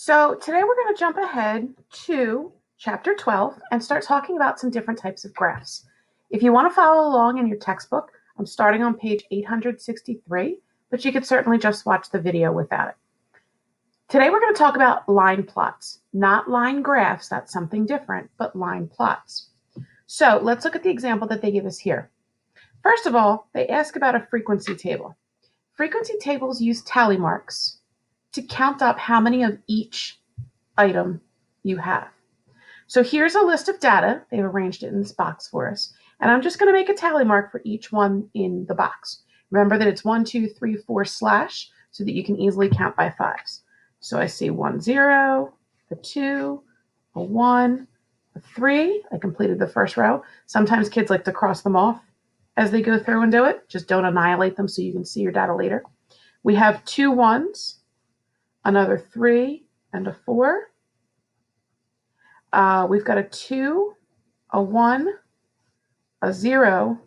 So today we're going to jump ahead to chapter 12 and start talking about some different types of graphs. If you want to follow along in your textbook, I'm starting on page 863, but you could certainly just watch the video without it. Today we're going to talk about line plots, not line graphs, that's something different, but line plots. So let's look at the example that they give us here. First of all, they ask about a frequency table. Frequency tables use tally marks to count up how many of each item you have. So here's a list of data. They've arranged it in this box for us. And I'm just going to make a tally mark for each one in the box. Remember that it's one, two, three, four slash so that you can easily count by fives. So I see one, zero, a two, a one, a three. I completed the first row. Sometimes kids like to cross them off as they go through and do it. Just don't annihilate them so you can see your data later. We have two ones, another three, and a four. Uh, we've got a two, a one, a zero,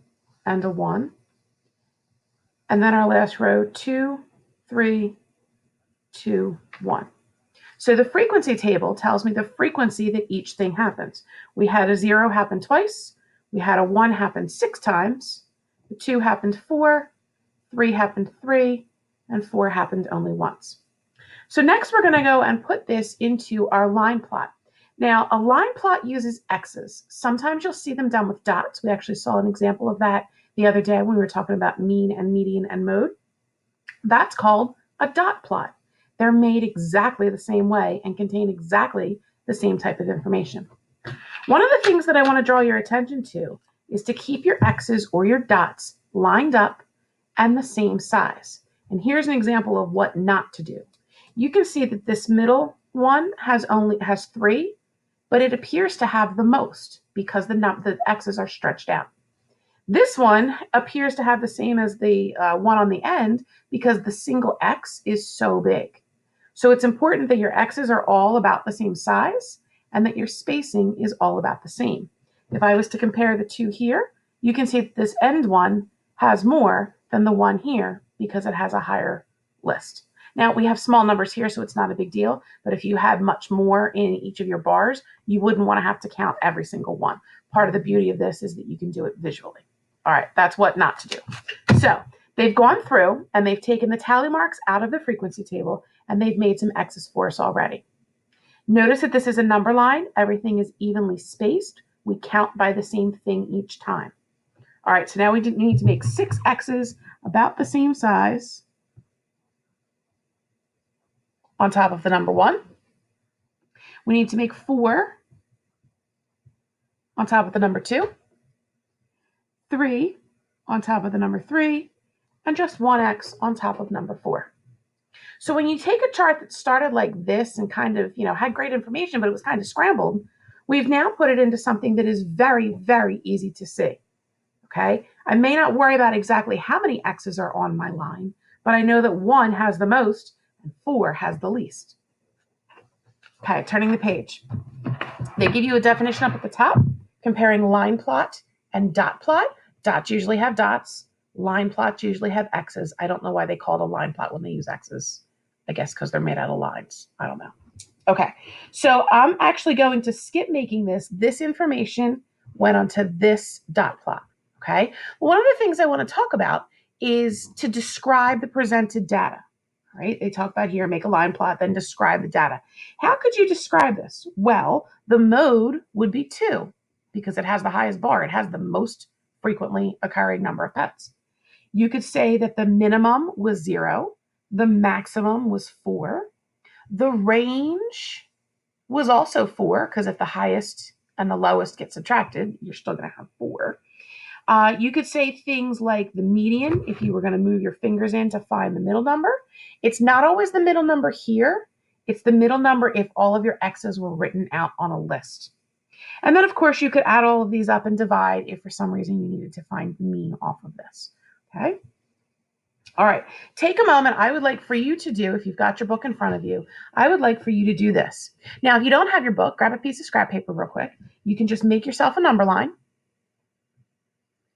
and a one. And then our last row, two, three, two, one. So the frequency table tells me the frequency that each thing happens. We had a zero happen twice. We had a one happen six times. The two happened four. Three happened three. And four happened only once. So next we're going to go and put this into our line plot. Now, a line plot uses x's. Sometimes you'll see them done with dots. We actually saw an example of that the other day when we were talking about mean and median and mode. That's called a dot plot. They're made exactly the same way and contain exactly the same type of information. One of the things that I want to draw your attention to is to keep your x's or your dots lined up and the same size. And here's an example of what not to do. You can see that this middle one has only has three but it appears to have the most because the, the x's are stretched out. This one appears to have the same as the uh, one on the end because the single x is so big. So it's important that your x's are all about the same size and that your spacing is all about the same. If I was to compare the two here, you can see that this end one has more than the one here because it has a higher list. Now we have small numbers here, so it's not a big deal. But if you had much more in each of your bars, you wouldn't want to have to count every single one. Part of the beauty of this is that you can do it visually. All right, that's what not to do. So they've gone through and they've taken the tally marks out of the frequency table and they've made some X's for us already. Notice that this is a number line. Everything is evenly spaced. We count by the same thing each time. All right, so now we need to make six X's about the same size on top of the number one. We need to make four on top of the number two, three on top of the number three, and just one X on top of number four. So when you take a chart that started like this and kind of, you know, had great information, but it was kind of scrambled, we've now put it into something that is very, very easy to see. Okay. I may not worry about exactly how many X's are on my line, but I know that one has the most and four has the least. Okay, turning the page. They give you a definition up at the top, comparing line plot and dot plot. Dots usually have dots. Line plots usually have X's. I don't know why they call it a line plot when they use X's. I guess because they're made out of lines. I don't know. Okay, so I'm actually going to skip making this. This information went onto this dot plot. Okay, one of the things I want to talk about is to describe the presented data right? They talk about here, make a line plot, then describe the data. How could you describe this? Well, the mode would be two because it has the highest bar. It has the most frequently occurring number of pets. You could say that the minimum was zero, the maximum was four, the range was also four because if the highest and the lowest get subtracted, you're still going to have four. Uh, you could say things like the median if you were going to move your fingers in to find the middle number. It's not always the middle number here. It's the middle number if all of your X's were written out on a list. And then, of course, you could add all of these up and divide if for some reason you needed to find the mean off of this. Okay? All right, take a moment. I would like for you to do, if you've got your book in front of you, I would like for you to do this. Now, if you don't have your book, grab a piece of scrap paper real quick. You can just make yourself a number line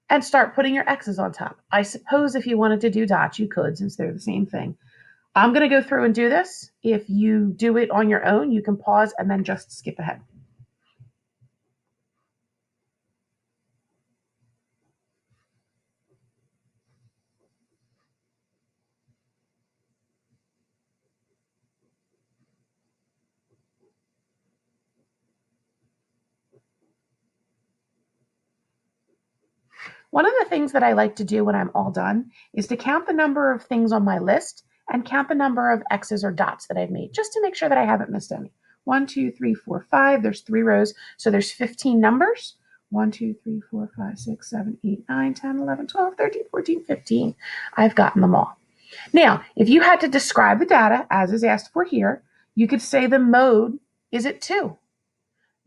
and start putting your X's on top. I suppose if you wanted to do dots, you could since they're the same thing. I'm going to go through and do this. If you do it on your own, you can pause and then just skip ahead. One of the things that I like to do when I'm all done is to count the number of things on my list and count the number of X's or dots that I've made just to make sure that I haven't missed any. One, two, three, four, five. There's three rows. So there's 15 numbers. 1, 2, 3, 4, 5, 6, 7, 8, 9, 10, 11, 12, 13, 14, 15. I've gotten them all. Now, if you had to describe the data as is asked for here, you could say the mode is at 2.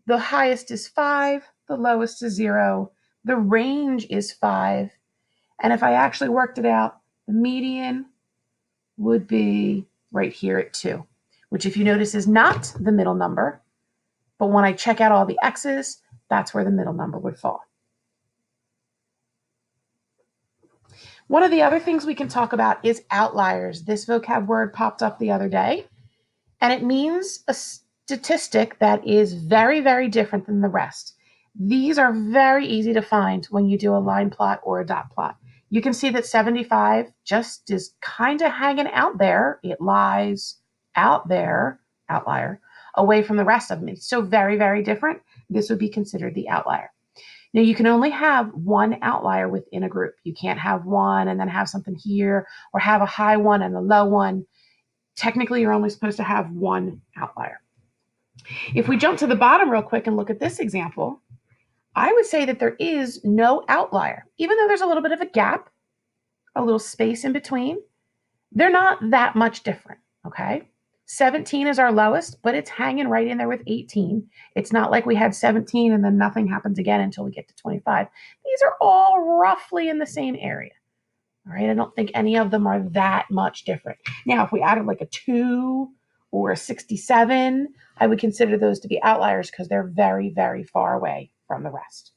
The highest is 5, the lowest is 0, the range is 5. And if I actually worked it out, the median would be right here at 2, which if you notice is not the middle number. But when I check out all the x's, that's where the middle number would fall. One of the other things we can talk about is outliers. This vocab word popped up the other day, and it means a statistic that is very, very different than the rest. These are very easy to find when you do a line plot or a dot plot. You can see that 75 just is kind of hanging out there. It lies out there, outlier, away from the rest of them. It's so very, very different. This would be considered the outlier. Now, you can only have one outlier within a group. You can't have one and then have something here or have a high one and a low one. Technically, you're only supposed to have one outlier. If we jump to the bottom real quick and look at this example, I would say that there is no outlier. Even though there's a little bit of a gap, a little space in between, they're not that much different, okay? 17 is our lowest, but it's hanging right in there with 18. It's not like we had 17 and then nothing happens again until we get to 25. These are all roughly in the same area. All right, I don't think any of them are that much different. Now, if we added like a 2 or a 67, I would consider those to be outliers because they're very, very far away from the rest.